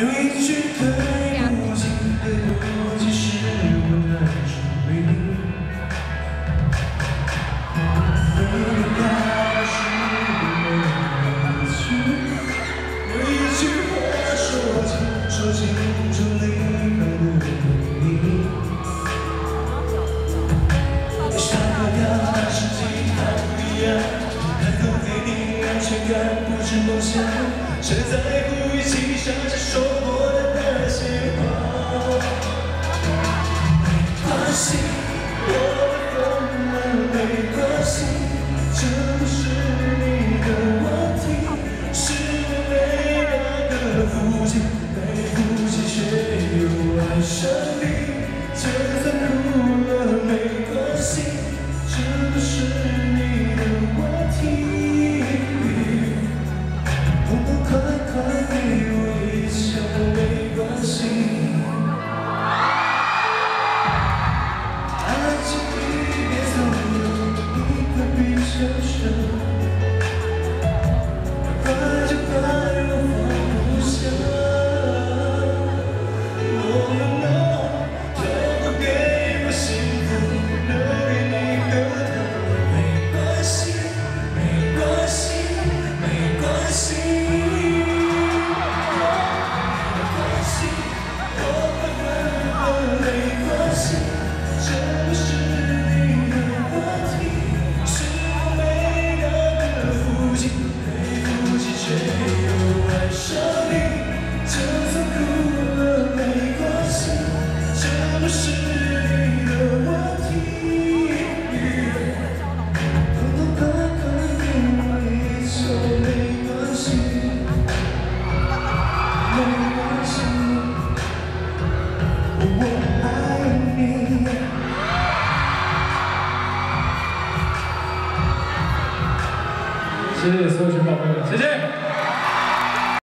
有一句对不起对不起释我的命我会离开把时间弄回去有一句话说清楚终于还能对你 say hi 哥哥拿一样给安全感不是梦想谁在乎？一起想起说过的那些话。没关系，我根本没关系。这是你的问题，是没爱的。父亲，对不起，却又爱上你。谢谢所有群宝贝们，谢谢。